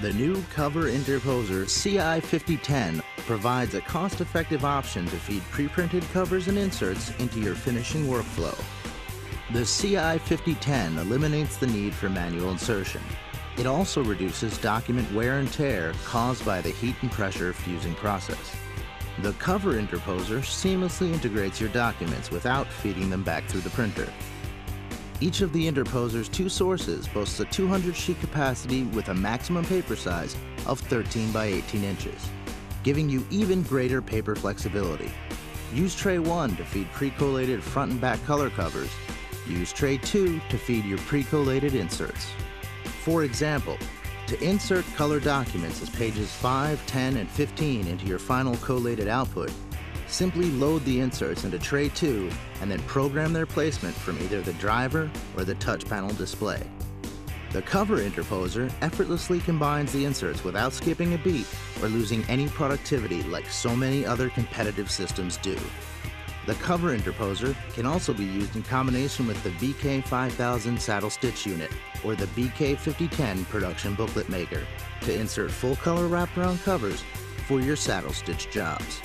The new cover interposer CI5010 provides a cost-effective option to feed pre-printed covers and inserts into your finishing workflow. The CI5010 eliminates the need for manual insertion. It also reduces document wear and tear caused by the heat and pressure fusing process. The cover interposer seamlessly integrates your documents without feeding them back through the printer. Each of the interposer's two sources boasts a 200 sheet capacity with a maximum paper size of 13 by 18 inches, giving you even greater paper flexibility. Use tray 1 to feed pre-collated front and back color covers. Use tray 2 to feed your pre-collated inserts. For example, to insert color documents as pages 5, 10, and 15 into your final collated output, Simply load the inserts into tray 2 and then program their placement from either the driver or the touch panel display. The cover interposer effortlessly combines the inserts without skipping a beat or losing any productivity like so many other competitive systems do. The cover interposer can also be used in combination with the BK5000 saddle stitch unit or the BK5010 production booklet maker to insert full color wraparound covers for your saddle stitch jobs.